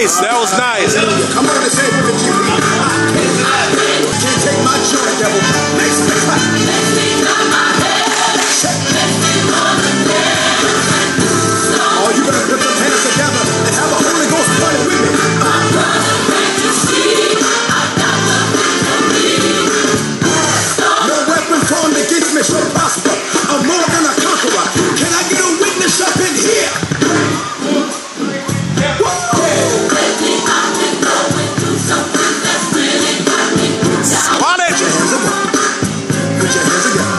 nice. That was nice. Here we go.